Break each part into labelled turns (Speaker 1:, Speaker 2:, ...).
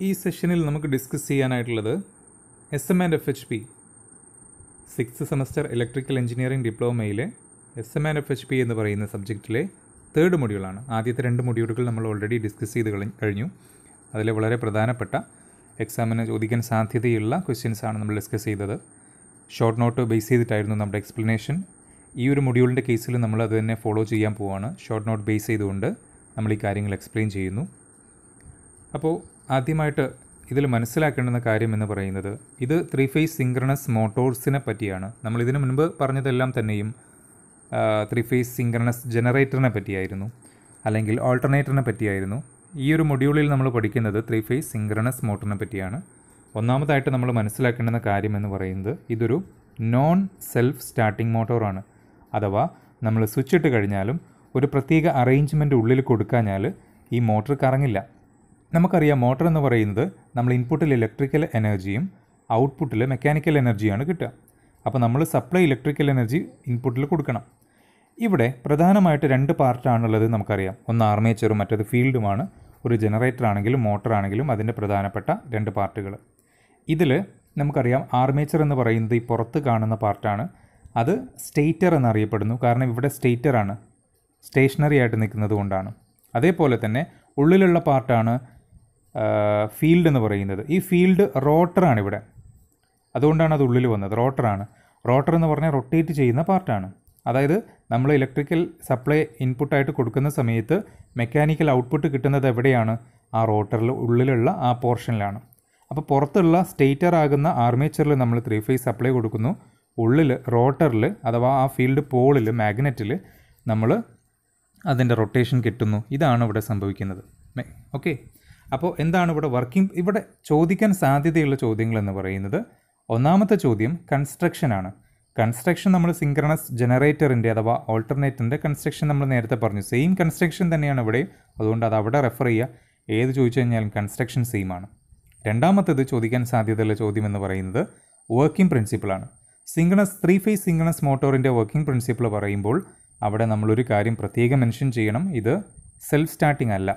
Speaker 1: ഈ സെഷനിൽ നമുക്ക് discuss ചെയ്യാനായിട്ടുള്ളത് S M and F H P six semester electrical engineering ഡിപ്ലോമയിലെ S M and F H P എന്ന് പറയുന്ന സബ്ജക്റ്റിലെ third മൊഡ്യൂളാണ് ആദ്യത്തെ രണ്ട് മൊഡ്യൂളുകൾ നമ്മൾ ഓൾറെഡി ഡിസ്കസ് ചെയ്ത് കഴിഞ്ഞ്. അതിലെ വളരെ പ്രധാനപ്പെട്ട എക്സാമിന് ചോദിക്കാൻ സാധ്യതയുള്ള ക്വസ്റ്റ്യൻസ് ആണ് നമ്മൾ ഡിസ്കസ് ചെയ്തത്. ഷോർട്ട് നോട്ട് ബേസ് ചെയ്തിട്ടായിരുന്നു നമ്മുടെ എക്സ്പ്ലനേഷൻ ഈ ഒരു മൊഡ്യൂളിന്റെ കേസിൽ നമ്മൾ അത് തന്നെ ഫോളോ ചെയ്യാൻ പോവുകയാണ് ഷോർട്ട് നോട്ട് ബേസ് ചെയ്തുകൊണ്ട് നമ്മൾ ഈ കാര്യങ്ങൾ എക്സ്പ്ലെയിൻ ചെയ്യുന്നു. അപ്പോൾ ആദ്യമായിട്ട് ഇതിൽ മനസ്സിലാക്കേണ്ടുന്ന കാര്യം എന്ന് പറയുന്നത് ഇത് ത്രീ ഫേസ് സിങ്ക്രണസ് മോട്ടോഴ്സിനെ പറ്റിയാണ്. നമ്മൾ ഇതിനു മുൻപ് പറഞ്ഞതെല്ലാം തന്നെയും ത്രീ ഫേസ് സിങ്ക്രണസ് ജനറേറ്ററിനെ പറ്റിയായിരുന്നു അല്ലെങ്കിൽ ഓൾട്ടർനേറ്ററിനെ പറ്റിയായിരുന്നു. ഈ ഒരു മൊഡ്യൂളിൽ നമ്മൾ പഠിക്കുന്നത് ത്രീ ഫേസ് സിങ്ക്രണസ് മോട്ടറിനെ പറ്റിയാണ്. ഒന്നാമതായിട്ട് നമ്മൾ മനസ്സിലാക്കേണ്ടുന്ന കാര്യം എന്ന് പറയുന്നത് ഇതൊരു നോൺ സെൽഫ് സ്റ്റാർട്ടിംഗ് മോട്ടോറാണ്. അഥവാ നമ്മൾ സ്വിച്ച് ഇട്ട് കഴിഞ്ഞാലും ഒരു പ്രത്യേക അറേഞ്ച്മെന്റ് ഉള്ളിൽ കൊടുക്കാഞ്ഞാൽ ഈ മോട്ടർ കറങ്ങില്ല. നമുക്കറിയാം മോട്ടർ എന്ന് പറയുന്നത് നമ്മൾ ഇൻപുട്ടിൽ ഇലക്ട്രിക്കൽ എനർജിയും ഔട്ട്പുട്ടിൽ മെക്കാനിക്കൽ എനർജിയാണ് കിട്ടുക. അപ്പോൾ നമ്മൾ സപ്ലൈ ഇലക്ട്രിക്കൽ എനർജി ഇൻപുട്ടിൽ കൊടുക്കണം. ഇവിടെ പ്രധാനമായിട്ട് രണ്ട് പാർട്ടാണുള്ളത് നമുക്കറിയാം. ഒന്ന് ആർമേച്ചറും മറ്റത് ഫീൽഡുമാണ് ഒരു ജനറേറ്റർ ആണെങ്കിലും മോട്ടർ ആണെങ്കിലും അതിന്റെ പ്രധാനപ്പെട്ട രണ്ട് പാർട്ടുകൾ ഇതിൽ നമുക്കറിയാം ആർമേച്ചർ എന്ന് പറയുന്നത് ഈ പുറത്ത് കാണുന്ന പാർട്ടാണ് അത് സ്റ്റേറ്റർ എന്നറിയപ്പെടുന്നു. കാരണം ഇവിടെ സ്റ്റേറ്ററാണ് സ്റ്റേഷനറി ആയിട്ട് നിൽക്കുന്നത് കൊണ്ടാണ്. അതേപോലെ തന്നെ ഉള്ളിലുള്ള പാർട്ടാണ് ഫീൽഡ് എന്ന് പറയുന്നത്. ഈ ഫീൽഡ് റോട്ടറാണ് ഇവിടെ. അതുകൊണ്ടാണ് അത് ഉള്ളിൽ വന്നത്. റോട്ടറാണ് റോട്ടർ എന്ന് പറഞ്ഞാൽ റൊട്ടേറ്റ് ചെയ്യുന്ന പാർട്ടാണ് അതായത് നമ്മൾ ഇലക്ട്രിക്കൽ സപ്ലൈ ഇൻപുട്ടായിട്ട് കൊടുക്കുന്ന സമയത്ത് മെക്കാനിക്കൽ ഔട്ട്പുട്ട് കിട്ടുന്നത് എവിടെയാണ്? ആ റോട്ടറിൽ ഉള്ളിലുള്ള ആ പോർഷനിലാണ് അപ്പോൾ പുറത്തുള്ള സ്റ്റേറ്റർ ആകുന്ന ആർമേച്ചറിൽ നമ്മൾ ത്രീ ഫേസ് സപ്ലൈ കൊടുക്കുന്നു. ഉള്ളിൽ റോട്ടറിൽ അഥവാ ആ ഫീൽഡ് പോളിൽ മാഗ്നറ്റിൽ നമ്മൾ അതിന്റെ റൊട്ടേഷൻ കിട്ടുന്നു. ഇതാണ് ഇവിടെ സംഭവിക്കുന്നത്. ഓക്കെ അപ്പോൾ എന്താണ് ഇവിടെ വർക്കിംഗ് ഇവിടെ ചോദിക്കാൻ സാധ്യതയുള്ള ചോദ്യങ്ങൾ എന്ന് പറയുന്നത് ഒന്നാമത്തെ ചോദ്യം കൺസ്ട്രക്ഷനാണ് കൺസ്ട്രക്ഷൻ നമ്മൾ സിങ്ക്രണസ് ജനറേറ്ററിന്റെ അഥവാ ഓൾട്ടർനേറ്ററിന്റെ കൺസ്ട്രക്ഷൻ നമ്മൾ നേരത്തെ പറഞ്ഞു. സെയിം കൺസ്ട്രക്ഷൻ തന്നെയാണ് ഇവിടെ. അതുകൊണ്ട് അത് അവിടെ റെഫർ ചെയ്യുക. ഏത് ചോദിച്ചു കഴിഞ്ഞാലും കൺസ്ട്രക്ഷൻ സെയിം ആണ്. രണ്ടാമത്തേത് ചോദിക്കാൻ സാധ്യതയുള്ള ചോദ്യം എന്ന് പറയുന്നത് വർക്കിംഗ് പ്രിൻസിപ്പിളാണ് സിംഗ്ണസ് ത്രീ ഫേസ് സിംഗ്ണസ് മോട്ടോറിന്റെ വർക്കിംഗ് പ്രിൻസിപ്പിൾ പറയുമ്പോൾ അവിടെ നമ്മളൊരു കാര്യം പ്രത്യേകം മെൻഷൻ ചെയ്യണം. ഇത് സെൽഫ് സ്റ്റാർട്ടിംഗ് അല്ല.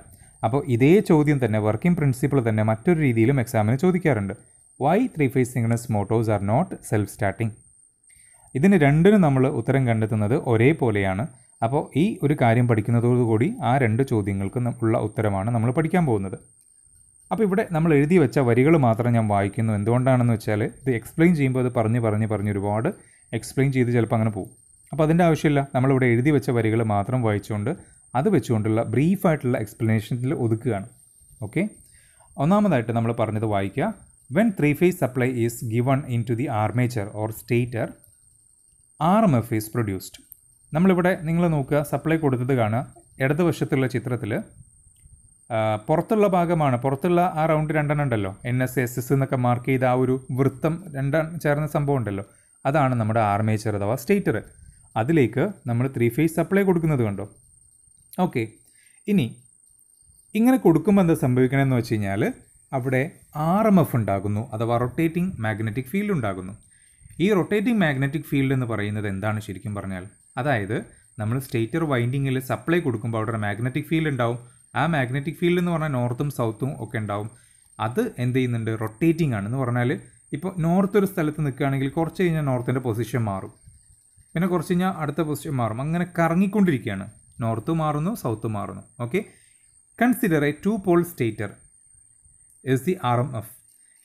Speaker 1: അപ്പോൾ ഇതേ ചോദ്യം തന്നെ വർക്കിംഗ് പ്രിൻസിപ്പിൾ തന്നെ മറ്റൊരു രീതിയിലും എക്സാമിന് ചോദിക്കാറുണ്ട്. Why three phase synchronous motors are not self starting ഇതിന് രണ്ടിനും നമ്മൾ ഉത്തരം കണ്ടെത്തുന്നത് ഒരേപോലെയാണ്. അപ്പോൾ ഈ ഒരു കാര്യം പഠിക്കുന്നതോടുകൂടി ആ രണ്ട് ചോദ്യങ്ങൾക്കും ഉള്ള ഉത്തരമാണ് നമ്മൾ പഠിക്കാൻ പോകുന്നത്. അപ്പോൾ ഇവിടെ നമ്മൾ എഴുതി വെച്ച വരികൾ മാത്രം ഞാൻ വായിക്കുന്നു. എന്തുകൊണ്ടാണെന്ന് വെച്ചാൽ ഇത് എക്സ്പ്ലെയിൻ ചെയ്യുമ്പോൾ അത് പറഞ്ഞ് പറഞ്ഞ് പറഞ്ഞ് ഒരുപാട് എക്സ്പ്ലെയിൻ ചെയ്ത് ചിലപ്പോൾ അങ്ങനെ പോകും. അപ്പോൾ അതിന്റെ ആവശ്യമില്ല. നമ്മളിവിടെ എഴുതി വെച്ച വരികൾ മാത്രം വായിച്ചുകൊണ്ട് അത് വെച്ചുകൊണ്ടുള്ള ബ്രീഫായിട്ടുള്ള എക്സ്പ്ലനേഷനിൽ ഒതുക്കുകയാണ്. ഓക്കെ? ഒന്നാമതായിട്ട് നമ്മൾ പറഞ്ഞത് വായിക്കുക. When three phase supply is given into the armature or stator R M F is produced നമ്മളിവിടെ നിങ്ങൾ നോക്കുക സപ്ലൈ കൊടുത്തത് കാണുക. ഇടതുവശത്തുള്ള ചിത്രത്തിൽ പുറത്തുള്ള ഭാഗമാണ്. പുറത്തുള്ള ആ റൗണ്ട് രണ്ടെണ്ണം ഉണ്ടല്ലോ. എൻ എസ് എസ് എസ് എന്നൊക്കെ മാർക്ക് ചെയ്ത ആ ഒരു വൃത്തം രണ്ടെണ്ണം ചേർന്ന സംഭവം ഉണ്ടല്ലോ. അതാണ് നമ്മുടെ ആർമേച്ചർ അഥവാ സ്റ്റേറ്റർ അതിലേക്ക് നമ്മൾ ത്രീ ഫേസ് സപ്ലൈ കൊടുക്കുന്നത് കണ്ടോ? ഓക്കെ. ഇനി ഇങ്ങനെ കൊടുക്കുമ്പോൾ എന്താ സംഭവിക്കണമെന്ന് വെച്ച് കഴിഞ്ഞാൽ അവിടെ ആർ എം എഫ് ഉണ്ടാകുന്നു അഥവാ റൊട്ടേറ്റിംഗ് മാഗ്നറ്റിക് ഫീൽഡ് ഉണ്ടാകുന്നു. ഈ റൊട്ടേറ്റിംഗ് മാഗ്നറ്റിക് ഫീൽഡ് എന്ന് പറയുന്നത് എന്താണ് ശരിക്കും പറഞ്ഞാൽ? അതായത് നമ്മൾ സ്റ്റേറ്റർ വൈൻഡിങ്ങിൽ സപ്ലൈ കൊടുക്കുമ്പോൾ അവിടെ ഒരു മാഗ്നറ്റിക് ഫീൽഡ് ഉണ്ടാവും. ആ മാഗ്നറ്റിക് ഫീൽഡ് എന്ന് പറഞ്ഞാൽ നോർത്തും സൗത്തും ഒക്കെ ഉണ്ടാവും. അത് എന്ത് ചെയ്യുന്നുണ്ട്? റൊട്ടേറ്റിംഗ് ആണ്. എന്ന് പറഞ്ഞാൽ ഇപ്പോൾ നോർത്ത് ഒരു സ്ഥലത്ത് നിൽക്കുകയാണെങ്കിൽ കുറച്ച് കഴിഞ്ഞാൽ നോർത്തിന്റെ പൊസിഷൻ മാറും. പിന്നെ കുറച്ച് കഴിഞ്ഞാൽ അടുത്ത പൊസിഷൻ മാറും. അങ്ങനെ കറങ്ങിക്കൊണ്ടിരിക്കുകയാണ്. നോർത്ത് മാറുന്നു സൗത്ത് മാറുന്നു. Okay? Consider a two pole stator as the R M F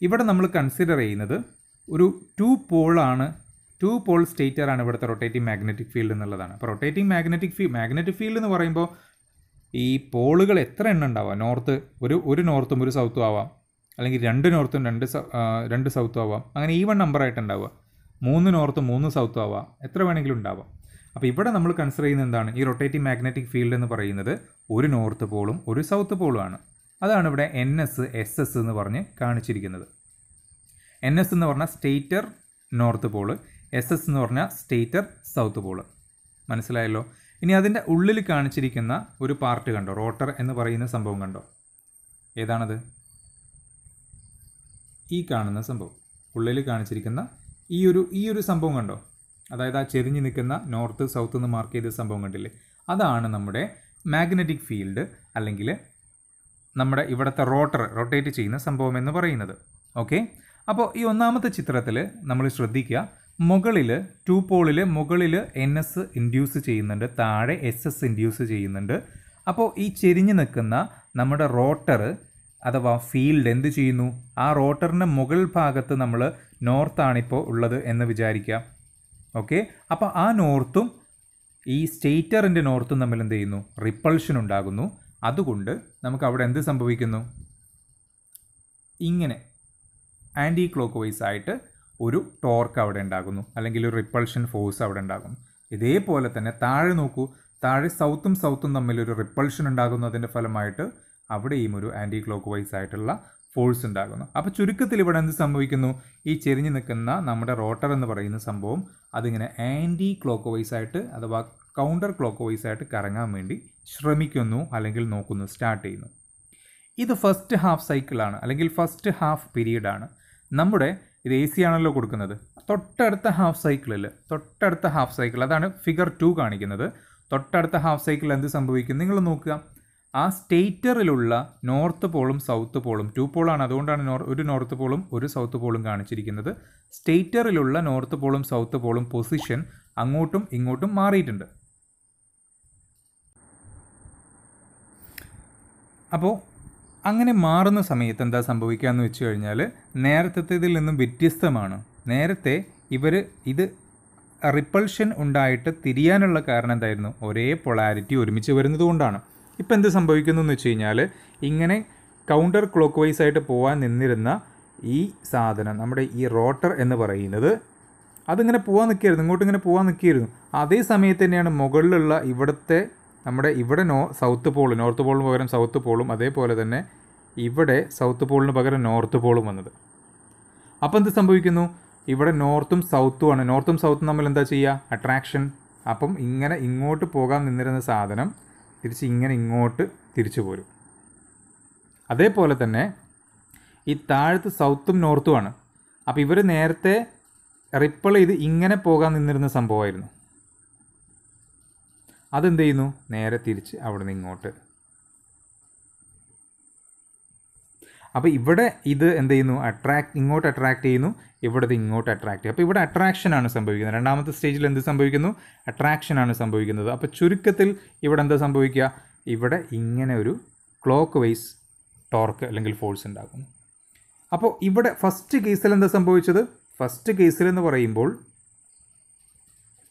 Speaker 1: ഇവിടെ നമ്മൾ കൺസിഡർ ചെയ്യുന്നത് ഒരു ടു പോളാണ് ടു പോൾ സ്റ്റേറ്റർ ആണ് ഇവിടുത്തെ റൊട്ടേറ്റിംഗ് മാഗ്നറ്റിക് ഫീൽഡ് എന്നുള്ളതാണ്. അപ്പോൾ rotating magnetic field magnetic field എന്ന് പറയുമ്പോൾ ഈ പോളുകൾ എത്ര എണ്ണം ഉണ്ടാവാം? നോർത്ത് ഒരു ഒരു നോർത്തും ഒരു സൗത്തും ആവാം. അല്ലെങ്കിൽ രണ്ട് നോർത്തും രണ്ട് രണ്ട് സൗത്തും ആവാം. അങ്ങനെ ഈവൺ നമ്പറായിട്ട് ഉണ്ടാവുക. മൂന്ന് നോർത്തും മൂന്ന് സൗത്തും ആവാം. എത്ര വേണമെങ്കിലും ഉണ്ടാവാം. അപ്പോൾ ഇവിടെ നമ്മൾ കൺസിഡർ ചെയ്യുന്നത് എന്താണ്? ഈ റൊട്ടേറ്റിംഗ് മാഗ്നറ്റിക് ഫീൽഡ് എന്ന് പറയുന്നത് ഒരു നോർത്ത് പോളും ഒരു സൗത്ത് പോളുമാണ്. അതാണ് ഇവിടെ എൻ എസ് എസ് എസ് എന്ന് പറഞ്ഞ് കാണിച്ചിരിക്കുന്നത്. എൻ എസ് എന്ന് പറഞ്ഞാൽ stator north pole S S എന്ന് പറഞ്ഞാൽ സ്റ്റേറ്റർ സൗത്ത് പോൾ. മനസ്സിലായല്ലോ? ഇനി അതിന്റെ ഉള്ളിൽ കാണിച്ചിരിക്കുന്ന ഒരു പാർട്ട് കണ്ടോ? റോട്ടർ എന്ന് പറയുന്ന സംഭവം കണ്ടോ? ഏതാണത്? ഈ കാണുന്ന സംഭവം. ഉള്ളിൽ കാണിച്ചിരിക്കുന്ന ഈ ഒരു ഈ ഒരു സംഭവം കണ്ടോ? അതായത് ആ ചെരിഞ്ഞ് നിൽക്കുന്ന നോർത്ത് സൗത്ത് എന്ന് മാർക്ക് ചെയ്ത സംഭവം കണ്ടില്ലേ? അതാണ് നമ്മുടെ മാഗ്നറ്റിക് ഫീൽഡ് അല്ലെങ്കിൽ നമ്മുടെ ഇവിടുത്തെ റോട്ടർ റൊട്ടേറ്റ് ചെയ്യുന്ന സംഭവം എന്ന് പറയുന്നത്. ഓക്കെ അപ്പോൾ ഈ ഒന്നാമത്തെ ചിത്രത്തിൽ നമ്മൾ ശ്രദ്ധിക്കുക മുകളിൽ ടു പോളിൽ മുകളിൽ എൻ എസ് ഇൻഡ്യൂസ് ചെയ്യുന്നുണ്ട് താഴെ എസ് എസ് ഇൻഡ്യൂസ് ചെയ്യുന്നുണ്ട്. അപ്പോൾ ഈ ചെരിഞ്ഞ് നിൽക്കുന്ന നമ്മുടെ റോട്ടർ അഥവാ ഫീൽഡ് എന്ത് ചെയ്യുന്നു? ആ റോട്ടറിന്റെ മുകൾ ഭാഗത്ത് നമ്മൾ നോർത്താണിപ്പോൾ ഉള്ളത് എന്ന് വിചാരിക്കുക. ഓക്കെ അപ്പോൾ ആ നോർത്തും ഈ സ്റ്റേറ്ററിന്റെ നോർത്തും തമ്മിൽ എന്ത് ചെയ്യുന്നു? റിപ്പൾഷൻ ഉണ്ടാകുന്നു. അതുകൊണ്ട് നമുക്ക് അവിടെ എന്ത് സംഭവിക്കുന്നു? ഇങ്ങനെ ആന്റി ക്ലോക്ക് വൈസ് ആയിട്ട് ഒരു ടോർക്ക് അവിടെ ഉണ്ടാകുന്നു. അല്ലെങ്കിൽ ഒരു റിപ്പൾഷൻ ഫോഴ്സ് അവിടെ ഉണ്ടാകുന്നു. ഇതേപോലെ തന്നെ താഴെ നോക്കൂ. താഴെ സൗത്തും സൗത്തും തമ്മിൽ ഒരു റിപ്പൾഷൻ ഉണ്ടാകുന്നതിന്റെ ഫലമായിട്ട് അവിടെയും ഒരു ആന്റി ക്ലോക്ക് വൈസ് ആയിട്ടുള്ള ഫോഴ്സ് ഉണ്ടാകുന്നു. അപ്പോൾ ചുരുക്കത്തിൽ ഇവിടെ എന്ത് സംഭവിക്കുന്നു? ഈ ചെരിഞ്ഞ് നിൽക്കുന്ന നമ്മുടെ റോട്ടർ എന്ന് പറയുന്ന സംഭവം അതിങ്ങനെ ആന്റി ക്ലോക്ക് വൈസ് ആയിട്ട് അഥവാ കൗണ്ടർ ക്ലോക്ക് വൈസ് ആയിട്ട് കറങ്ങാൻ വേണ്ടി ശ്രമിക്കുന്നു അല്ലെങ്കിൽ നോക്കുന്നു സ്റ്റാർട്ട് ചെയ്യുന്നു. ഇത് ഫസ്റ്റ് ഹാഫ് സൈക്കിളാണ് അല്ലെങ്കിൽ ഫസ്റ്റ് ഹാഫ് പീരീഡാണ് നമ്മുടെ ഇത് എ സി ആണല്ലോ കൊടുക്കുന്നത്. തൊട്ടടുത്ത ഹാഫ് സൈക്കിളിൽ തൊട്ടടുത്ത ഹാഫ് സൈക്കിൾ അതാണ് ഫിഗർ ടു കാണിക്കുന്നത്. തൊട്ടടുത്ത ഹാഫ് സൈക്കിൾ എന്ത് സംഭവിക്കും? നിങ്ങൾ നോക്കുക. ആ സ്റ്റേറ്ററിലുള്ള നോർത്ത് പോളും സൗത്ത് പോളും ടു പോളാണ്. അതുകൊണ്ടാണ് നോർ ഒരു നോർത്ത് പോളും ഒരു സൗത്ത് പോളും കാണിച്ചിരിക്കുന്നത്. സ്റ്റേറ്ററിലുള്ള നോർത്ത് പോളും സൗത്ത് പോളും പൊസിഷൻ അങ്ങോട്ടും ഇങ്ങോട്ടും മാറിയിട്ടുണ്ട്. അപ്പോൾ അങ്ങനെ മാറുന്ന സമയത്ത് എന്താ സംഭവിക്കുക എന്ന് വെച്ച് കഴിഞ്ഞാൽ നേരത്തേതിൽ നിന്നും വ്യത്യസ്തമാണ്. നേരത്തെ ഇവർ ഇത് റിപ്പൾഷൻ ഉണ്ടായിട്ട് തിരിയാനുള്ള കാരണം എന്തായിരുന്നു? ഒരേ പൊളാരിറ്റി ഒരുമിച്ച് വരുന്നത് കൊണ്ടാണ്. ഇപ്പം എന്ത് സംഭവിക്കുന്നു എന്ന് വെച്ച് കഴിഞ്ഞാൽ ഇങ്ങനെ കൗണ്ടർ ക്ലോക്ക് വൈസ് ആയിട്ട് പോകാൻ നിന്നിരുന്ന ഈ സാധനം നമ്മുടെ ഈ റോട്ടർ എന്ന് പറയുന്നത് അതിങ്ങനെ പോകാൻ നിൽക്കുകയായിരുന്നു ഇങ്ങോട്ട് ഇങ്ങനെ പോകാൻ നിൽക്കുകയായിരുന്നു അതേ സമയത്ത് തന്നെയാണ് മുകളിലുള്ള ഇവിടുത്തെ നമ്മുടെ ഇവിടെ നോ സൗത്ത് പോൾ നോർത്ത് പോളിന് പകരം സൗത്ത് പോളും അതേപോലെ തന്നെ ഇവിടെ സൗത്ത് പോളിന് പകരം നോർത്ത് പോളും വന്നത്. അപ്പോൾ എന്ത് സംഭവിക്കുന്നു? ഇവിടെ നോർത്തും സൗത്തും ആണ്. നോർത്തും സൗത്തും തമ്മിൽ എന്താ ചെയ്യുക? അട്രാക്ഷൻ അപ്പം ഇങ്ങനെ ഇങ്ങോട്ട് പോകാൻ നിന്നിരുന്ന സാധനം തിരിച്ച് ഇങ്ങനെ ഇങ്ങോട്ട് തിരിച്ചു പോരും. അതേപോലെ തന്നെ ഈ താഴത്ത് സൗത്തും നോർത്തുമാണ് അപ്പോൾ ഇവർ നേരത്തെ റിപ്പിൾ ചെയ്ത് ഇങ്ങനെ പോകാൻ നിന്നിരുന്ന സംഭവമായിരുന്നു. അതെന്ത് ചെയ്യുന്നു? നേരെ തിരിച്ച് അവിടെ നിന്ന് ഇങ്ങോട്ട് അപ്പോൾ ഇവിടെ ഇത് എന്ത് ചെയ്യുന്നു? അട്രാക്ട് ഇങ്ങോട്ട് അട്രാക്ട് ചെയ്യുന്നു. ഇവിടെ ഇങ്ങോട്ട് അട്രാക്ട് ചെയ്യും അപ്പോൾ ഇവിടെ അട്രാക്ഷനാണ് സംഭവിക്കുന്നത്. രണ്ടാമത്തെ സ്റ്റേജിൽ എന്ത് സംഭവിക്കുന്നു? അട്രാക്ഷനാണ് സംഭവിക്കുന്നത്. അപ്പോൾ ചുരുക്കത്തിൽ ഇവിടെ എന്താ സംഭവിക്കുക? ഇവിടെ ഇങ്ങനെ ഒരു ക്ലോക്ക് വൈസ് ടോർക്ക് അല്ലെങ്കിൽ ഫോഴ്സ് ഉണ്ടാക്കുന്നു അപ്പോൾ ഇവിടെ ഫസ്റ്റ് കേസിൽ എന്താ സംഭവിച്ചത്? ഫസ്റ്റ് കേസിൽ എന്ന് പറയുമ്പോൾ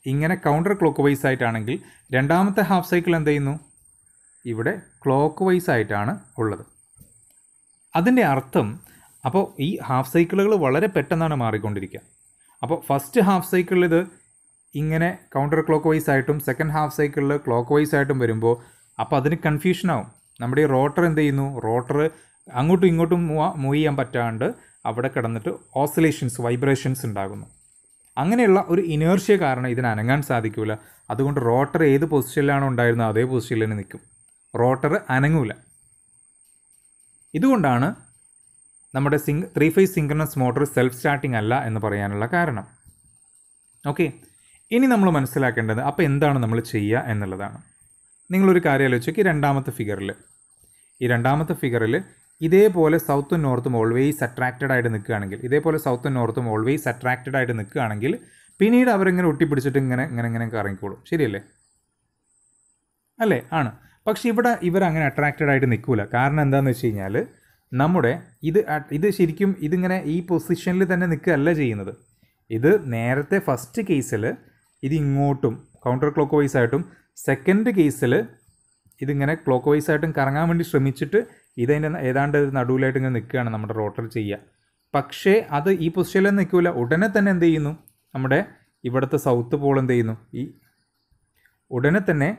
Speaker 1: ഇങ്ങനെ കൗണ്ടർ ക്ലോക്ക് വൈസ് ആയിട്ടാണെങ്കിൽ രണ്ടാമത്തെ ഹാഫ് സൈക്കിൾ എന്ത് ചെയ്യുന്നു? ഇവിടെ ക്ലോക്ക് വൈസ് ആയിട്ടാണ് ഉള്ളത്. അതിന്റെ അർത്ഥം അപ്പോൾ ഈ ഹാഫ് സൈക്കിളുകൾ വളരെ പെട്ടെന്നാണ് മാറിക്കൊണ്ടിരിക്കുക. അപ്പോൾ ഫസ്റ്റ് ഹാഫ് സൈക്കിളിൽ ഇത് ഇങ്ങനെ കൗണ്ടർ ക്ലോക്ക് വൈസ് ആയിട്ടും സെക്കൻഡ് ഹാഫ് സൈക്കിളിൽ ക്ലോക്ക് വൈസ് ആയിട്ടും വരുമ്പോൾ അപ്പോൾ അതിന് കൺഫ്യൂഷൻ ആവും. നമ്മുടെ ഈ റോട്ടർ എന്ത് ചെയ്യുന്നു? റോട്ടർ അങ്ങോട്ടും ഇങ്ങോട്ടും മൂവ് ചെയ്യാൻ പറ്റാണ്ട് അവിടെ കിടന്നിട്ട് ഓസലേഷൻസ് വൈബ്രേഷൻസ് ഉണ്ടാകുന്നു. അങ്ങനെയുള്ള ഒരു ഇനേർഷ്യ കാരണം ഇതിന് അനങ്ങാൻ സാധിക്കില്ല അതുകൊണ്ട് റോട്ടർ ഏത് പൊസിഷനിലാണോ ഉണ്ടായിരുന്നത്? അതേ പൊസിഷനിൽ തന്നെ നിൽക്കും. റോട്ടർ അനങ്ങൂല. ഇതുകൊണ്ടാണ് നമ്മുടെ Singh three phase synchronous motor self starting അല്ല എന്ന് പറയാനുള്ള കാരണം. ഓക്കെ ഇനി നമ്മൾ മനസ്സിലാക്കേണ്ടത് അപ്പോൾ എന്താണ് നമ്മൾ ചെയ്യുക എന്നുള്ളതാണ്. നിങ്ങളൊരു കാര്യം ആലോചിച്ചു ഈ രണ്ടാമത്തെ ഫിഗറിൽ ഈ രണ്ടാമത്തെ ഫിഗറിൽ ഇതേപോലെ സൗത്തും നോർത്തും ഓൾവേസ് അട്രാക്റ്റഡ് ആയിട്ട് നിൽക്കുകയാണെങ്കിൽ ഇതേപോലെ സൗത്തും നോർത്തും ഓൾവേസ് അട്രാക്റ്റഡ് ആയിട്ട് നിൽക്കുകയാണെങ്കിൽ പിന്നീട് അവരിങ്ങനെ ഒട്ടിപ്പിടിച്ചിട്ട് ഇങ്ങനെ ഇങ്ങനെ ഇങ്ങനെ കറങ്ങിക്കോളും ശരിയല്ലേ? അല്ലേ? ആണ്. പക്ഷേ ഇവിടെ ഇവർ അങ്ങനെ അട്രാക്റ്റഡ് ആയിട്ട് നിൽക്കില്ല കാരണം എന്താണെന്ന് വെച്ച് കഴിഞ്ഞാൽ നമ്മുടെ ഇത് ഇത് ശരിക്കും ഇതിങ്ങനെ ഈ പൊസിഷനിൽ തന്നെ നിൽക്കുകയല്ല ചെയ്യുന്നത്. ഇത് നേരത്തെ ഫസ്റ്റ് കേസിൽ ഇത് ഇങ്ങോട്ടും കൗണ്ടർ ക്ലോക്ക് വൈസ് ആയിട്ടും സെക്കൻഡ് കേസിൽ ഇതിങ്ങനെ ക്ലോക്ക് വൈസ് ആയിട്ടും കറങ്ങാൻ വേണ്ടി ശ്രമിച്ചിട്ട് ഇതതിന്റെ ഏതാണ്ട് നടുവിലായിട്ട് ഇങ്ങനെ നിൽക്കുകയാണ് നമ്മുടെ റോട്ടർ ചെയ്യുക. പക്ഷേ അത് ഈ പൊസിഷനിൽ നിൽക്കില്ല ഉടനെ തന്നെ എന്ത് ചെയ്യുന്നു? നമ്മുടെ ഇവിടുത്തെ സൗത്ത് പോൾ എന്ത് ചെയ്യുന്നു? ഈ ഉടനെ തന്നെ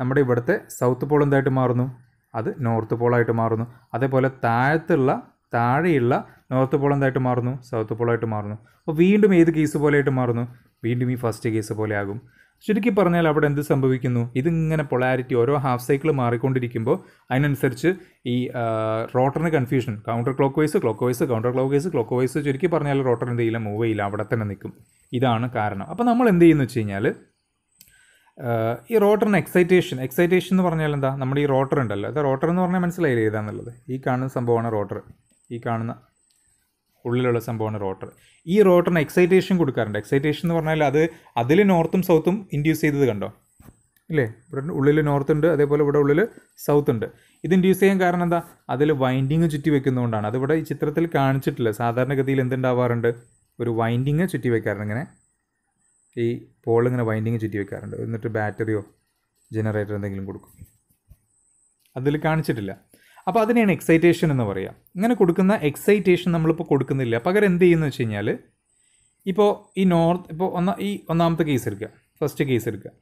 Speaker 1: നമ്മുടെ ഇവിടുത്തെ സൗത്ത് പോൾ എന്തായിട്ട് മാറുന്നു? അത് നോർത്ത് പോളായിട്ട് മാറുന്നു. അതേപോലെ താഴത്തുള്ള താഴെയുള്ള നോർത്ത് പോൾ എന്തായിട്ട് മാറുന്നു? സൗത്ത് പോളായിട്ട് മാറുന്നു. അപ്പോൾ വീണ്ടും ഏത് കേസ് പോലെയായിട്ട് മാറുന്നു? വീണ്ടും ഈ ഫസ്റ്റ് കേസ് പോലെ ആകും. ചുരുക്കി പറഞ്ഞാൽ അവിടെ എന്ത് സംഭവിക്കുന്നു? ഇതിങ്ങനെ പൊളാരിറ്റി ഓരോ ഹാഫ് സൈക്കിൾ മാറിക്കൊണ്ടിരിക്കുമ്പോൾ അതിനനുസരിച്ച് ഈ റോട്ടറിന് confusion counter clockwise clockwise counter clockwise clockwise ചുരുക്കി പറഞ്ഞാൽ റോട്ടർ എന്ത് ചെയ്യില്ല മൂവ് ചെയ്യില്ല അവിടെ തന്നെ നിൽക്കും. ഇതാണ് കാരണം. അപ്പോൾ നമ്മൾ എന്ത് ചെയ്യുന്നു വെച്ച് കഴിഞ്ഞാൽ ഈ റോട്ടറിന് എക്സൈറ്റേഷൻ എക്സൈറ്റേഷൻ എന്ന് പറഞ്ഞാൽ എന്താ? നമ്മുടെ ഈ റോട്ടർ ഉണ്ടല്ലോ. അത് റോട്ടർ എന്ന് പറഞ്ഞാൽ മനസ്സിലായില്ലേ ഏതാണെന്നുള്ളത് ഈ കാണുന്ന സംഭവമാണ് റോട്ടർ. ഈ കാണുന്ന ഉള്ളിലുള്ള സംഭവമാണ് റോട്ടർ. ഈ റോട്ടറിന് എക്സൈറ്റേഷൻ കൊടുക്കാറുണ്ട്. എക്സൈറ്റേഷൻ എന്ന് പറഞ്ഞാൽ അത് അതിൽ നോർത്തും സൗത്തും ഇൻഡ്യൂസ് ചെയ്തത് കണ്ടോ? ഇല്ലേ? ഇവിടെ ഉള്ളിൽ നോർത്ത് ഉണ്ട് അതേപോലെ ഇവിടെ ഉള്ളിൽ സൗത്ത് ഉണ്ട്. ഇത് ഇൻഡ്യൂസ് ചെയ്യാൻ കാരണം എന്താ? അതിൽ വൈൻഡിങ് ചുറ്റി വെക്കുന്നതുകൊണ്ടാണ്. അതിവിടെ ഈ ചിത്രത്തിൽ കാണിച്ചിട്ടില്ല. സാധാരണഗതിയിൽ എന്തുണ്ടാവാറുണ്ട്? ഒരു വൈൻഡിങ് ചുറ്റി വെക്കാറുണ്ട്. ഇങ്ങനെ ഈ പോൾ ഇങ്ങനെ വൈൻഡിങ് ചുറ്റി വെക്കാറുണ്ട്. എന്നിട്ട് ബാറ്ററിയോ ജനറേറ്റർ എന്തെങ്കിലും കൊടുക്കും. അതിൽ കാണിച്ചിട്ടില്ല. അപ്പോൾ അതിനെയാണ് എക്സൈറ്റേഷൻ എന്ന് പറയുക ഇങ്ങനെ കൊടുക്കുന്ന എക്സൈറ്റേഷൻ നമ്മളിപ്പോൾ കൊടുക്കുന്നില്ല. പകരം എന്ത് ചെയ്യുന്നു വെച്ച് കഴിഞ്ഞാൽ ഇപ്പോൾ ഈ നോർത്ത് ഇപ്പോൾ ഒന്ന ഈ ഒന്നാമത്തെ കേസ് എടുക്കുക ഫസ്റ്റ് കേസ് എടുക്കുക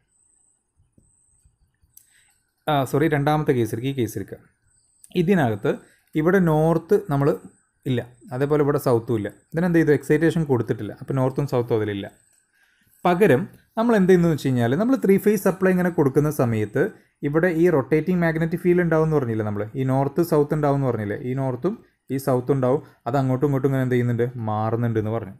Speaker 1: സോറി രണ്ടാമത്തെ കേസ് എടുക്കുക ഈ കേസ് എടുക്കുക ഇതിനകത്ത് ഇവിടെ നോർത്ത് നമ്മൾ ഇല്ല. അതേപോലെ ഇവിടെ സൗത്തും ഇല്ല. ഇതിനെന്ത് ചെയ്തു? എക്സൈറ്റേഷൻ കൊടുത്തിട്ടില്ല. അപ്പോൾ നോർത്തും സൗത്തും അതിലില്ല. പകരം നമ്മൾ എന്ത് ചെയ്യുന്നതെന്ന് വെച്ച് കഴിഞ്ഞാൽ നമ്മൾ ത്രീ ഫേസ് സപ്ലൈ ഇങ്ങനെ കൊടുക്കുന്ന സമയത്ത് ഇവിടെ ഈ റൊട്ടേറ്റിംഗ് മാഗ്നറ്റിക് ഫീൽഡ് ഉണ്ടാവും എന്ന് പറഞ്ഞില്ലേ നമ്മൾ ഈ നോർത്ത് സൗത്ത് ഉണ്ടാവും എന്ന് പറഞ്ഞില്ലേ? ഈ നോർത്തും ഈ സൗത്തും ഉണ്ടാവും. അത് അങ്ങോട്ടും ഇങ്ങോട്ടും ഇങ്ങനെ എന്ത് ചെയ്യുന്നുണ്ട്? മാറുന്നുണ്ട് എന്ന് പറഞ്ഞു.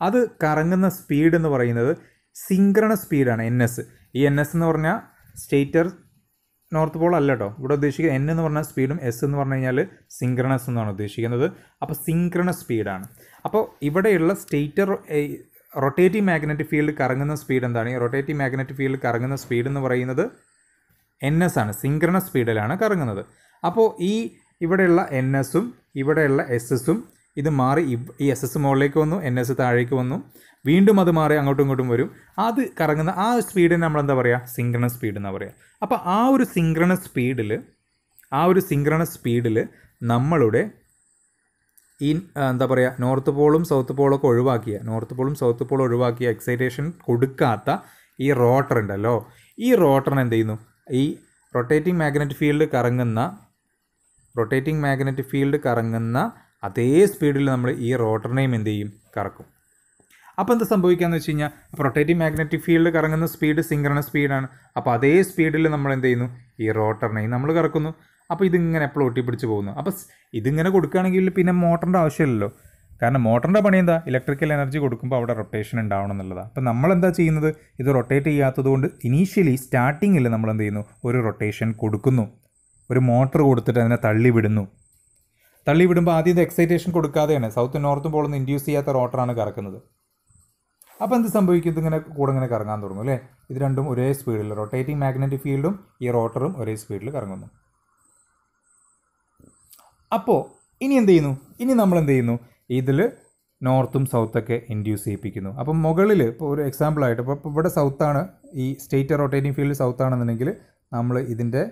Speaker 1: അത് കറങ്ങുന്ന സ്പീഡ് എന്ന് പറയുന്നത് സിങ്ക്രണസ് സ്പീഡാണ് എൻ എസ് ഈ എൻ എസ് എന്ന് പറഞ്ഞാൽ സ്റ്റേറ്റർ നോർത്ത് പോൾ അല്ല കേട്ടോ ഇവിടെ ഉദ്ദേശിക്കുന്നത് എൻ എന്ന് പറഞ്ഞാൽ സ്പീഡും എസ് എന്ന് പറഞ്ഞു കഴിഞ്ഞാൽ സിങ്ക്രണസ് എന്നാണ് ഉദ്ദേശിക്കുന്നത്. അപ്പോൾ സിങ്ക്രണസ് സ്പീഡാണ് അപ്പോൾ ഇവിടെയുള്ള സ്റ്റേറ്റർ റൊട്ടേറ്റിംഗ് മാഗ്നറ്റിക് ഫീൽഡ് കറങ്ങുന്ന സ്പീഡ് എന്താണ്? ഈ റൊട്ടേറ്റീവ് മാഗ്നറ്റിക് ഫീൽഡ് കറങ്ങുന്ന സ്പീഡ് എന്ന് പറയുന്നത് എൻ എസ് ആണ്. സിങ്ക്രണസ് സ്പീഡിലാണ് കറങ്ങുന്നത്. അപ്പോൾ ഈ ഇവിടെയുള്ള എൻ എസും ഇവിടെയുള്ള എസ് എസും ഇത് മാറി ഈ എസ് എസ് മുകളിലേക്ക് വന്നു എൻ എസ് താഴേക്ക് വന്നു. വീണ്ടും അത് മാറി അങ്ങോട്ടും ഇങ്ങോട്ടും വരും. അത് കറങ്ങുന്ന ആ സ്പീഡിന് നമ്മൾ എന്താ പറയുക സിങ്ക്രണസ് സ്പീഡ് എന്നാണ് പറയുക അപ്പോൾ ആ ഒരു സിങ്ക്രണസ് സ്പീഡിൽ ആ ഒരു സിങ്ക്രണസ് സ്പീഡിൽ നമ്മളുടെ ഈ എന്താ പറയുക നോർത്ത് പോളും സൗത്ത് പോളൊക്കെ ഒഴിവാക്കിയ നോർത്ത് പോളും സൗത്ത് പോളും ഒഴിവാക്കിയ എക്സൈറ്റേഷൻ കൊടുക്കാത്ത ഈ റോട്ടർ ഉണ്ടല്ലോ. ഈ റോട്ടറിന് എന്ത് ചെയ്യുന്നു ഈ റൊട്ടേറ്റിംഗ് മാഗ്നറ്റിക് ഫീൽഡ് കറങ്ങുന്ന റൊട്ടേറ്റിംഗ് മാഗ്നറ്റിക് ഫീൽഡ് കറങ്ങുന്ന അതേ സ്പീഡിൽ നമ്മൾ ഈ റോട്ടറിനെയും എന്ത് ചെയ്യും? കറക്കും. അപ്പോൾ എന്താ സംഭവിക്കുകയെന്ന് വെച്ച് കഴിഞ്ഞാൽ റൊട്ടേറ്റിംഗ് മാഗ്നറ്റിക് ഫീൽഡ് കറങ്ങുന്ന സ്പീഡ് സിങ്ക്രണസ് സ്പീഡാണ് അപ്പോൾ അതേ സ്പീഡിൽ നമ്മൾ എന്ത് ചെയ്യുന്നു? ഈ റോട്ടറിനെയും നമ്മൾ കറക്കുന്നു. അപ്പോൾ ഇതിങ്ങനെ എപ്പോഴും ഒട്ടിപ്പിടിച്ച് പോകുന്നു. അപ്പോൾ ഇതിങ്ങനെ കൊടുക്കുകയാണെങ്കിൽ പിന്നെ മോട്ടറിന്റെ ആവശ്യമില്ലല്ലോ. കാരണം മോട്ടറിന്റെ പണി എന്താ? ഇലക്ട്രിക്കൽ എനർജി കൊടുക്കുമ്പോൾ അവിടെ റൊട്ടേഷൻ ഉണ്ടാവണം എന്നുള്ളതാണ് അപ്പോൾ നമ്മളെന്താ ചെയ്യുന്നത്? ഇത് റൊട്ടേറ്റ് ചെയ്യാത്തതുകൊണ്ട് ഇനീഷ്യലി സ്റ്റാർട്ടിങ്ങിൽ നമ്മൾ എന്ത് ചെയ്യുന്നു? ഒരു റൊട്ടേഷൻ കൊടുക്കുന്നു. ഒരു മോട്ടർ കൊടുത്തിട്ട് അതിനെ തള്ളിവിടുന്നു തള്ളി വിടുമ്പോൾ ആദ്യം ഇത് എക്സൈറ്റേഷൻ കൊടുക്കാതെയാണ്. സൗത്ത് നോർത്തും പോളൊന്നും ഇൻഡ്യൂസ് ചെയ്യാത്ത റോട്ടറാണ് കറക്കുന്നത്. അപ്പോൾ എന്ത് സംഭവിക്കും? ഇതിങ്ങനെ കൂടെ ഇങ്ങനെ കറങ്ങാൻ തുടങ്ങും അല്ലേ? ഇത് രണ്ടും ഒരേ സ്പീഡിൽ റൊട്ടേറ്റിംഗ് മാഗ്നറ്റിക് ഫീൽഡും ഈ റോട്ടറും ഒരേ സ്പീഡിൽ കറങ്ങുന്നു. അപ്പോൾ ഇനി എന്ത് ചെയ്യുന്നു? ഇനി നമ്മൾ എന്ത് ചെയ്യുന്നു? ഇതിൽ നോർത്തും സൗത്തൊക്കെ ഇൻഡ്യൂസ് ചെയ്യിപ്പിക്കുന്നു. അപ്പം മുകളിൽ ഇപ്പോൾ ഒരു എക്സാമ്പിളായിട്ട് ഇപ്പോൾ ഇവിടെ സൗത്താണ് ഈ സ്റ്റേറ്റ് റൊട്ടേറ്റിംഗ് ഫീൽഡ് സൗത്ത് ആണെന്നുണ്ടെങ്കിൽ നമ്മൾ ഇതിന്റെ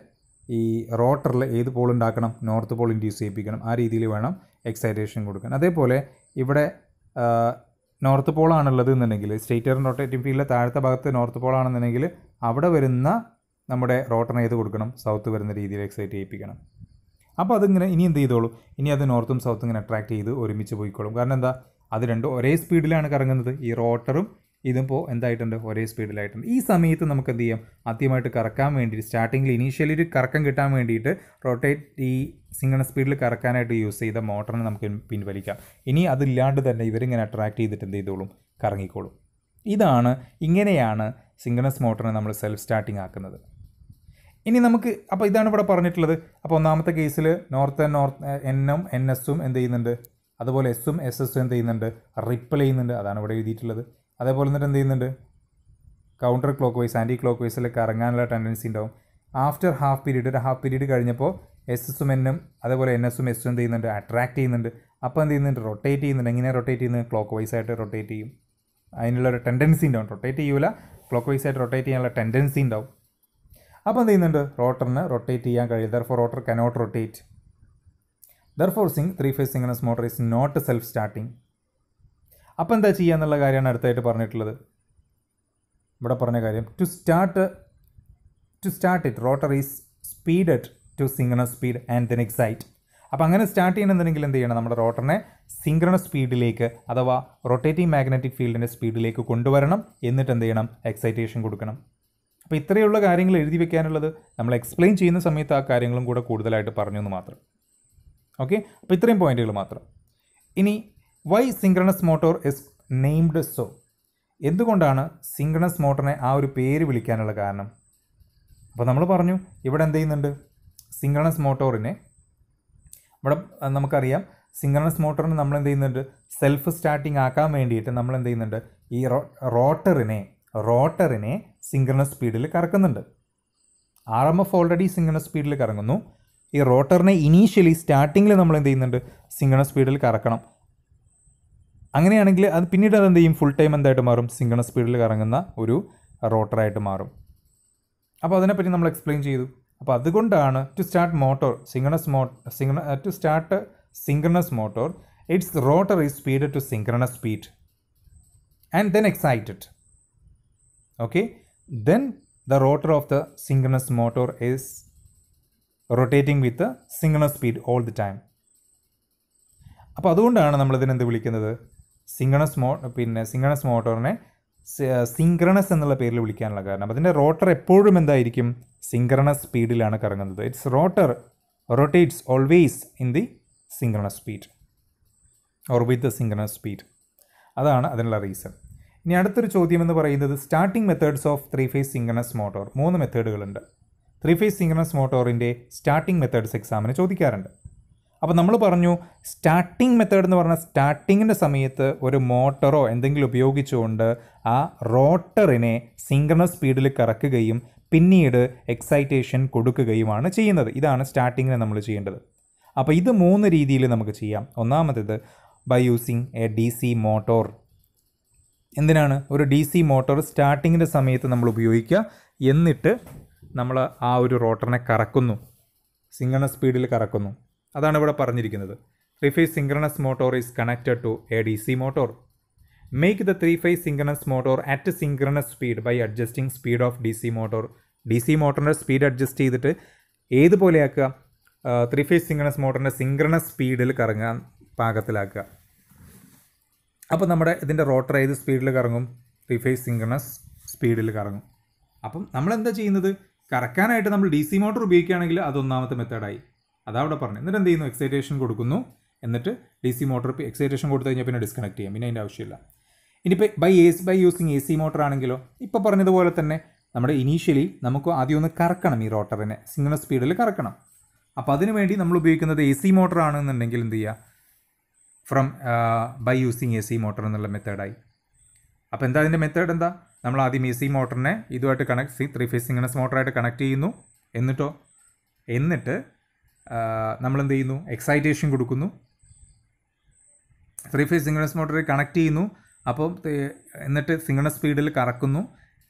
Speaker 1: ഈ റോട്ടറിൽ ഏത് പോൾ ഉണ്ടാക്കണം? നോർത്ത് പോൾ ഇൻഡ്യൂസ് ചെയ്യിപ്പിക്കണം. ആ രീതിയിൽ വേണം എക്സൈറ്റേഷൻ കൊടുക്കാൻ. അതേപോലെ ഇവിടെ നോർത്ത് പോളാണുള്ളത് എന്നുണ്ടെങ്കിൽ സ്റ്റേറ്റർ റൊട്ടേറ്റിംഗ് ഫീൽഡിലെ താഴത്തെ ഭാഗത്ത് നോർത്ത് പോളാണെന്നുണ്ടെങ്കിൽ അവിടെ വരുന്ന നമ്മുടെ റോട്ടറിന് ഏത് കൊടുക്കണം? സൗത്ത് വരുന്ന രീതിയിൽ എക്സൈറ്റ് ചെയ്യിപ്പിക്കണം. അപ്പോൾ അതിങ്ങനെ ഇനി എന്ത് ചെയ്തോളൂ? ഇനി അത് നോർത്തും സൗത്തും ഇങ്ങനെ അട്രാക്ട് ചെയ്ത് ഒരുമിച്ച് പോയിക്കോളും. കാരണം എന്താ? അത് രണ്ടും ഒരേ സ്പീഡിലാണ് കറങ്ങുന്നത്. ഈ റോട്ടറും ഇതിപ്പോൾ എന്തായിട്ടുണ്ട്? ഒരേ സ്പീഡിലായിട്ടുണ്ട് ഈ സമയത്ത് നമുക്ക് എന്ത് ചെയ്യാം? ആദ്യമായിട്ട് കറക്കാൻ വേണ്ടിയിട്ട് സ്റ്റാർട്ടിങ്ങിൽ ഇനീഷ്യലി ഒരു കറക്കം കിട്ടാൻ വേണ്ടിയിട്ട് റൊട്ടേറ്റ് ഈ സിംഗണ സ്പീഡിൽ കറക്കാനായിട്ട് യൂസ് ചെയ്ത മോട്ടറിനെ നമുക്ക് പിൻവലിക്കാം. ഇനി അതില്ലാണ്ട് തന്നെ ഇവരിങ്ങനെ അട്രാക്ട് ചെയ്തിട്ട് എന്ത് ചെയ്തോളും? കറങ്ങിക്കോളും. ഇതാണ് ഇങ്ങനെയാണ് സിംഗണസ് മോട്ടറിനെ നമ്മൾ സെൽഫ് സ്റ്റാർട്ടിംഗ് ആക്കുന്നത്. ഇനി നമുക്ക് അപ്പോൾ ഇതാണ് ഇവിടെ പറഞ്ഞിട്ടുള്ളത്. അപ്പോൾ ഒന്നാമത്തെ കേസിൽ നോർത്ത് നോർത്ത് എന്നും എൻ എസും എന്ത് ചെയ്യുന്നുണ്ട്? അതുപോലെ എസും എസ് എസും എന്ത് ചെയ്യുന്നുണ്ട്? റിപ്പിൾ ചെയ്യുന്നുണ്ട്. അതാണ് ഇവിടെ എഴുതിയിട്ടുള്ളത്. അതേപോലെ എന്നിട്ട് എന്ത് ചെയ്യുന്നുണ്ട്? കൗണ്ടർ ക്ലോക്ക് വൈസ് ആന്റി ക്ലോക്ക് വൈസിലൊക്കെ ഇറങ്ങാനുള്ള ടെൻഡൻസി ഉണ്ടാവും. ആഫ്റ്റർ ഹാഫ് പീരീഡ് ഒരു ഹാഫ് പീരീഡ് കഴിഞ്ഞപ്പോൾ എസ് എസും എന്നും അതേപോലെ എൻ എസും എസും എന്ത് ചെയ്യുന്നുണ്ട്? അട്രാക്ട് ചെയ്യുന്നുണ്ട്. അപ്പോൾ എന്ത് ചെയ്യുന്നുണ്ട്? റൊട്ടേറ്റ് ചെയ്യുന്നുണ്ട്. എങ്ങനെ റൊട്ടേറ്റ് ചെയ്യുന്നത് ക്ലോക്ക് വൈസ് ആയിട്ട് റൊട്ടേറ്റ് ചെയ്യും. അതിനുള്ള ഒരു ടെൻഡൻസി ഉണ്ടാവും. റൊട്ടേറ്റ് ചെയ്യൂല ക്ലോക്ക് വൈസ് ആയിട്ട് റൊട്ടേറ്റ് ചെയ്യാനുള്ള ടെൻഡൻസി ഉണ്ടാവും. അപ്പോൾ എന്ത് ചെയ്യുന്നുണ്ട്? റോട്ടറിന് റൊട്ടേറ്റ് ചെയ്യാൻ കഴിയും. Therefore rotor cannot rotate therefore Singh three phase synchronous motor is not self starting അപ്പോൾ എന്താ ചെയ്യുക എന്നുള്ള കാര്യമാണ് അടുത്തായിട്ട് പറഞ്ഞിട്ടുള്ളത്. ഇവിടെ പറഞ്ഞ കാര്യം to start to start it rotor is speed at to synchronous speed and then excite അപ്പോൾ അങ്ങനെ സ്റ്റാർട്ട് ചെയ്യണമെന്നുണ്ടെങ്കിൽ എന്ത് ചെയ്യണം? നമ്മുടെ റോട്ടറിനെ സിംഗ്രണ സ്പീഡിലേക്ക് അഥവാ റൊട്ടേറ്റിംഗ് മാഗ്നറ്റിക് ഫീൽഡിന്റെ സ്പീഡിലേക്ക് കൊണ്ടുവരണം. എന്നിട്ട് എന്ത് ചെയ്യണം? എക്സൈറ്റേഷൻ കൊടുക്കണം. അപ്പോൾ ഇത്രയുള്ള കാര്യങ്ങൾ എഴുതി വെക്കാനുള്ളത് നമ്മൾ എക്സ്പ്ലെയിൻ ചെയ്യുന്ന സമയത്ത് ആ കാര്യങ്ങളും കൂടെ കൂടുതലായിട്ട് പറഞ്ഞു എന്ന് മാത്രം. ഓക്കെ അപ്പോൾ ഇത്രയും പോയിന്റുകൾ മാത്രം. ഇനി why synchronous motor is named so എന്തുകൊണ്ടാണ് സിംഗ്രണസ് മോട്ടറിനെ ആ ഒരു പേര് വിളിക്കാനുള്ള കാരണം? അപ്പോൾ നമ്മൾ പറഞ്ഞു ഇവിടെ എന്ത് ചെയ്യുന്നുണ്ട്? സിംഗ്രണസ് മോട്ടോറിനെ ഇവിടെ നമുക്കറിയാം സിംഗ്രണസ് മോട്ടറിന് നമ്മൾ എന്ത് ചെയ്യുന്നുണ്ട്? സെൽഫ് സ്റ്റാർട്ടിങ് ആക്കാൻ വേണ്ടിയിട്ട് നമ്മൾ എന്ത് ചെയ്യുന്നുണ്ട്? ഈ റോട്ടറിനെ റോട്ടറിനെ സിംഗണസ് സ്പീഡിൽ കറക്കുന്നുണ്ട്. R M F already synchronous സ്പീഡിൽ കറങ്ങുന്നു. ഈ റോട്ടറിനെ ഇനീഷ്യലി സ്റ്റാർട്ടിങ്ങിൽ നമ്മൾ എന്ത് ചെയ്യുന്നുണ്ട്? സിംഗണസ് സ്പീഡിൽ കറക്കണം. അങ്ങനെയാണെങ്കിൽ അത് പിന്നീട് അത് എന്ത് ചെയ്യും? ഫുൾ ടൈം എന്തായിട്ട് മാറും? സിംഗണസ് സ്പീഡിൽ കറങ്ങുന്ന ഒരു റോട്ടറായിട്ട് മാറും. അപ്പോൾ അതിനെപ്പറ്റി നമ്മൾ എക്സ്പ്ലെയിൻ ചെയ്തു. അപ്പോൾ അതുകൊണ്ടാണ് ടു സ്റ്റാർട്ട് മോട്ടോർ സിംഗ്രണസ് മോ സിംഗണ to start synchronous motor it's rotor is speed to synchronous speed and then excited okay the rotor of the synchronous motor is rotating with the synchronous speed all the time. അപ്പോൾ അതുകൊണ്ടാണ് നമ്മളിതിനെ എന്ത് വിളിക്കുന്നത്? Synchronous മോ പിന്നെ synchronous മോട്ടോറിനെ synchronous എന്നുള്ള പേരിൽ വിളിക്കാനുള്ള കാരണം. അതിന്റെ റോട്ടർ എപ്പോഴും എന്തായിരിക്കും? സിംഗ്രണസ് സ്പീഡിലാണ് കറങ്ങുന്നത്. It's rotor rotates always in the synchronous speed or with the synchronous speed അതാണ് അതിനുള്ള റീസൺ ഇനി അടുത്തൊരു ചോദ്യം എന്ന് പറയുന്നത് starting methods of three phase synchronous motor മൂന്ന് മെത്തേഡുകളുണ്ട് ത്രീ ഫേസ് സിംഗണസ് മോട്ടോറിന്റെ സ്റ്റാർട്ടിംഗ് മെത്തേഡ്സ് എക്സാമിന് ചോദിക്കാറുണ്ട്. അപ്പോൾ നമ്മൾ പറഞ്ഞു സ്റ്റാർട്ടിംഗ് മെത്തേഡ് എന്ന് പറഞ്ഞാൽ സ്റ്റാർട്ടിങ്ങിന്റെ സമയത്ത് ഒരു മോട്ടറോ എന്തെങ്കിലും ഉപയോഗിച്ചുകൊണ്ട് ആ റോട്ടറിനെ സിംഗണസ് സ്പീഡിൽ കറക്കുകയും പിന്നീട് എക്സൈറ്റേഷൻ കൊടുക്കുകയുമാണ് ചെയ്യുന്നത്. ഇതാണ് സ്റ്റാർട്ടിങ്ങിന് നമ്മൾ ചെയ്യേണ്ടത്. അപ്പോൾ ഇത് മൂന്ന് രീതിയിൽ നമുക്ക് ചെയ്യാം. ഒന്നാമത്തേത് by using a D C motor എന്തിനാണ് ഒരു ഡി സി മോട്ടോർ സ്റ്റാർട്ടിങ്ങിന്റെ സമയത്ത് നമ്മൾ ഉപയോഗിക്കുക? എന്നിട്ട് നമ്മൾ ആ ഒരു റോട്ടറിനെ കറക്കുന്നു. സിംഗണസ് സ്പീഡിൽ കറക്കുന്നു. അതാണ് ഇവിടെ പറഞ്ഞിരിക്കുന്നത്. Three phase synchronous motor is connected to a D C motor make the three phase synchronous motor at synchronous speed by adjusting speed of D C motor D C മോട്ടറിന്റെ speed adjust ചെയ്തിട്ട് ഏതുപോലെയാക്കുക three phase synchronous മോട്ടറിന്റെ synchronous സ്പീഡിൽ കറങ്ങാൻ പാകത്തിലാക്കുക. അപ്പോൾ നമ്മുടെ ഇതിന്റെ rotor ഏത് സ്പീഡിൽ കറങ്ങും? റിഫേസ് ഫേസ് സിംഗണസ് സ്പീഡിൽ കറങ്ങും. അപ്പം നമ്മൾ എന്താ ചെയ്യുന്നത്? കറക്കാനായിട്ട് നമ്മൾ ഡി സി മോട്ടോർ ഉപയോഗിക്കുകയാണെങ്കിൽ അതൊന്നാമത്തെ മെത്തേഡായി അതവിടെ പറഞ്ഞു എന്നിട്ട് എന്ത് ചെയ്യുന്നു? എക്സൈറ്റേഷൻ കൊടുക്കുന്നു. എന്നിട്ട് ഡി സി മോട്ടോർ എക്സൈറ്റേഷൻ കൊടുത്തു കഴിഞ്ഞാൽ പിന്നെ ഡിസ്കണക്ട് ചെയ്യാം. പിന്നെ അതിന്റെ ആവശ്യമില്ല. ഇനിയിപ്പോൾ by a by using A C motor ആണെങ്കിലോ ഇപ്പോൾ പറഞ്ഞതുപോലെ തന്നെ നമ്മുടെ ഇനീഷ്യലി നമുക്ക് ആദ്യം ഒന്ന് കറക്കണം ഈ റോട്ടറിനെ സിംഗിൾ സ്പീഡിൽ കറക്കണം. അപ്പോൾ അതിനു വേണ്ടി നമ്മൾ ഉപയോഗിക്കുന്നത് എ സി മോട്ടർ ആണെന്നുണ്ടെങ്കിൽ എന്ത് ചെയ്യുക? From by using A C motor എന്നുള്ള മെത്തേഡായി അപ്പോൾ എന്താ അതിന്റെ മെത്തേഡ് എന്താ? നമ്മൾ ആദ്യം എ സി മോട്ടറിനെ ഇതുമായിട്ട് കണക്ട് സി ത്രീ ഫേസ് സിംഗണസ് മോട്ടറായിട്ട് കണക്ട് ചെയ്യുന്നു. എന്നിട്ടോ? എന്നിട്ട് നമ്മൾ എന്ത് ചെയ്യുന്നു? എക്സൈറ്റേഷൻ കൊടുക്കുന്നു. ത്രീ ഫേസ് സിംഗണസ് മോട്ടറിൽ കണക്ട് ചെയ്യുന്നു. അപ്പോൾ എന്നിട്ട് സിംഗണസ് സ്പീഡിൽ കറക്കുന്നു.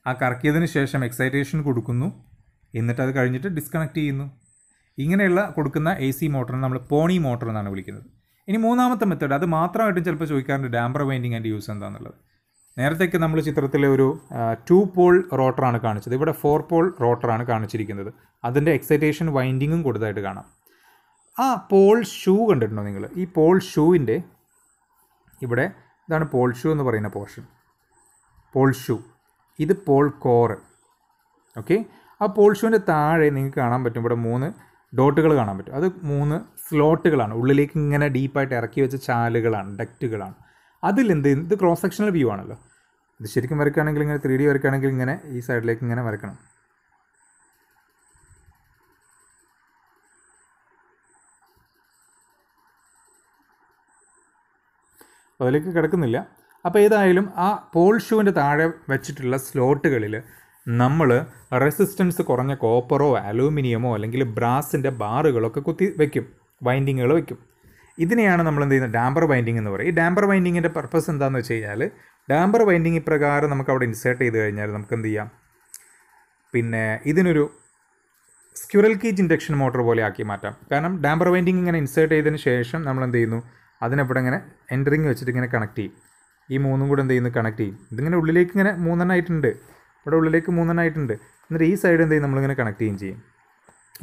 Speaker 1: ആ കറക്കിയതിന് ശേഷം എക്സൈറ്റേഷൻ കൊടുക്കുന്നു. എന്നിട്ട് അത് കഴിഞ്ഞിട്ട് ഡിസ്കണക്ട് ചെയ്യുന്നു. ഇങ്ങനെയുള്ള കൊടുക്കുന്ന എ സി മോട്ടറിനെ നമ്മൾ പോണി മോട്ടർ എന്നാണ് വിളിക്കുന്നത്. ഇനി മൂന്നാമത്തെ മെത്തേഡ് അത് മാത്രമായിട്ടും ചിലപ്പോൾ ചോദിക്കാറുണ്ട് ഡാമ്പർ വൈൻഡിങ് അതിന്റെ യൂസ് എന്താണെന്നുള്ളത് നേരത്തേക്ക് നമ്മൾ ചിത്രത്തിലെ ഒരു ടു പോൾ റോട്ടറാണ് കാണിച്ചത്. ഇവിടെ ഫോർ പോൾ റോട്ടറാണ് കാണിച്ചിരിക്കുന്നത്. അതിന്റെ എക്സൈറ്റേഷൻ വൈൻഡിങ്ങും കൊടുത്തായിട്ട് കാണാം. ആ പോൾ ഷൂ കണ്ടിട്ടുണ്ടോ നിങ്ങൾ ഈ പോൾ ഷൂവിന്റെ ഇവിടെ ഇതാണ് പോൾ ഷൂ എന്ന് പറയുന്ന പോർഷൻ പോൾ ഷൂ ഇത് പോൾ കോറ് ഓക്കെ ആ പോൾ ഷൂവിന്റെ താഴെ നിങ്ങൾക്ക് കാണാൻ പറ്റും. ഇവിടെ മൂന്ന് ഡോട്ടുകൾ കാണാൻ പറ്റും. അത് മൂന്ന് സ്ലോട്ടുകളാണ്. ഉള്ളിലേക്ക് ഇങ്ങനെ ഡീപ്പായിട്ട് ഇറക്കി വെച്ച ചാലുകളാണ് ഡക്റ്റുകളാണ്. അതിലെന്ത് ഇത് ക്രോസ് സെക്ഷണൽ വ്യൂ ആണല്ലോ. ഇത് ശരിക്കും വരയ്ക്കുകയാണെങ്കിൽ ഇങ്ങനെ ത്രീ ഡി വരയ്ക്കുകയാണെങ്കിൽ ഇങ്ങനെ ഈ സൈഡിലേക്ക് ഇങ്ങനെ വരയ്ക്കണം. അതിലേക്ക് കിടക്കുന്നില്ല. അപ്പോൾ ഏതായാലും ആ പോൾ ഷൂവിന്റെ താഴെ വെച്ചിട്ടുള്ള സ്ലോട്ടുകളിൽ നമ്മൾ റെസിസ്റ്റൻസ് കുറഞ്ഞ കോപ്പറോ അലൂമിനിയമോ അല്ലെങ്കിൽ ബ്രാസിന്റെ ബാറുകളൊക്കെ കുത്തി വയ്ക്കും വൈൻഡിങ്ങുകൾ വയ്ക്കും ഇതിനെയാണ് നമ്മൾ എന്ത് ചെയ്യുന്നത്? ഡാമ്പർ വൈൻഡിങ് എന്ന് പറയും. ഈ ഡാമ്പർ വൈൻഡിങ്ങിന്റെ പർപ്പസ് എന്താണെന്ന് വെച്ച് കഴിഞ്ഞാൽ ഡാമ്പർ വൈൻഡിങ് ഇപ്രകാരം നമുക്ക് അവിടെ ഇൻസേർട്ട് ചെയ്ത് കഴിഞ്ഞാൽ നമുക്ക് എന്ത് ചെയ്യാം? പിന്നെ ഇതിനൊരു സ്ക്യൂറൽ കീജ് ഇൻഡക്ഷൻ മോട്ടോർ പോലെ ആക്കി മാറ്റാം. കാരണം ഡാമ്പർ വൈൻഡിങ് ഇങ്ങനെ ഇൻസേർട്ട് ചെയ്തതിന് ശേഷം നമ്മൾ എന്ത് ചെയ്യുന്നു? അതിനെവിടെ ഇങ്ങനെ എന്ററിങ് വെച്ചിട്ട് ഇങ്ങനെ കണക്ട് ചെയ്യും. ഈ മൂന്നും കൂടെ എന്ത് ചെയ്യുന്നു? കണക്ട് ചെയ്യും. ഇതിങ്ങനെ ഉള്ളിലേക്ക് ഇങ്ങനെ മൂന്നെണ്ണമായിട്ടുണ്ട് ഇവിടെ ഉള്ളിലേക്ക് മൂന്നെണ്ണമായിട്ടുണ്ട് എന്നിട്ട് ഈ സൈഡ് എന്ത് ചെയ്യും? നമ്മളിങ്ങനെ കണക്ട് ചെയ്യുകയും ചെയ്യും.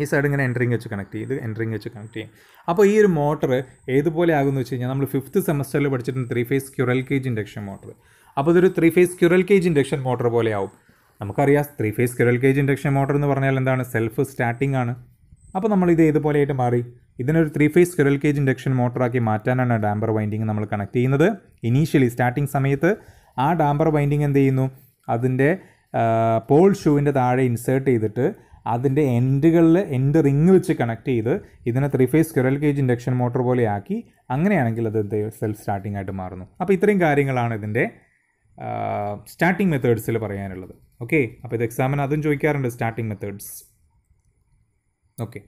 Speaker 1: ഈ സൈഡ് ഇങ്ങനെ എൻട്രിങ് വെച്ച് കണക്ട് ചെയ്ത് എൻട്രിങ് വെച്ച് കണക്ട് ചെയ്യും. അപ്പോൾ ഈ ഒരു മോട്ടർ ഏതുപോലെ ആകുമെന്ന് വെച്ച് കഴിഞ്ഞാൽ നമ്മൾ ഫിഫ്ത്ത് സെമസ്റ്ററിൽ പഠിച്ചിട്ടുണ്ട് three phase squirrel cage induction motor അപ്പോൾ ഇതൊരു three phase squirrel cage induction motor പോലെ ആവും. നമുക്കറിയാം three phase squirrel cage induction motor എന്ന് പറഞ്ഞാൽ എന്താണ്? സെൽഫ് സ്റ്റാർട്ടിംഗ് ആണ്. അപ്പോൾ നമ്മൾ ഇത് ഏതുപോലെയായിട്ട് മാറി? ഇതിനൊരു three phase squirrel cage induction മോട്ടറാക്കി മാറ്റാനാണ് ഡാമ്പർ വൈൻഡിങ് നമ്മൾ കണക്ട് ചെയ്യുന്നത്. ഇനീഷ്യലി സ്റ്റാർട്ടിംഗ് സമയത്ത് ആ ഡാമ്പർ വൈൻഡിങ് എന്ത് ചെയ്യുന്നു? അതിന്റെ പോൾ ഷൂവിന്റെ താഴെ ഇൻസേർട്ട് ചെയ്തിട്ട് അതിന്റെ എൻഡുകളിൽ എൻഡ് റിങ് വെച്ച് കണക്ട് ചെയ്ത് ഇതിനെ three phase squirrel cage induction motor പോലെ ആക്കി അങ്ങനെയാണെങ്കിൽ അത് എന്ത് സെൽഫ് സ്റ്റാർട്ടിംഗ് ആയിട്ട് മാറുന്നു. അപ്പോൾ ഇത്രയും കാര്യങ്ങളാണ് ഇതിന്റെ സ്റ്റാർട്ടിംഗ് മെത്തേഡ്സിൽ പറയാനുള്ളത്. ഓക്കെ അപ്പോൾ ഇത് എക്സാമിന് അതും ചോദിക്കാറുണ്ട് സ്റ്റാർട്ടിംഗ് മെത്തേഡ്സ് ഓക്കെ